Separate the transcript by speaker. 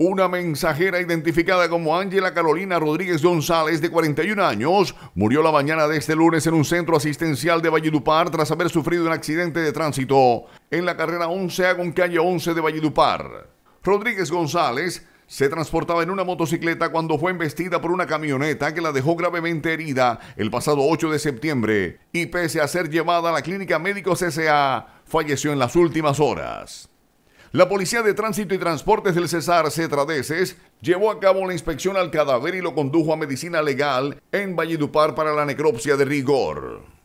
Speaker 1: Una mensajera identificada como Ángela Carolina Rodríguez González, de 41 años, murió la mañana de este lunes en un centro asistencial de Valledupar tras haber sufrido un accidente de tránsito en la carrera 11A con calle 11 de Valledupar. Rodríguez González se transportaba en una motocicleta cuando fue embestida por una camioneta que la dejó gravemente herida el pasado 8 de septiembre y pese a ser llevada a la clínica Médicos S.A., falleció en las últimas horas. La Policía de Tránsito y Transportes del Cesar Cetradeses llevó a cabo la inspección al cadáver y lo condujo a medicina legal en Valledupar para la necropsia de rigor.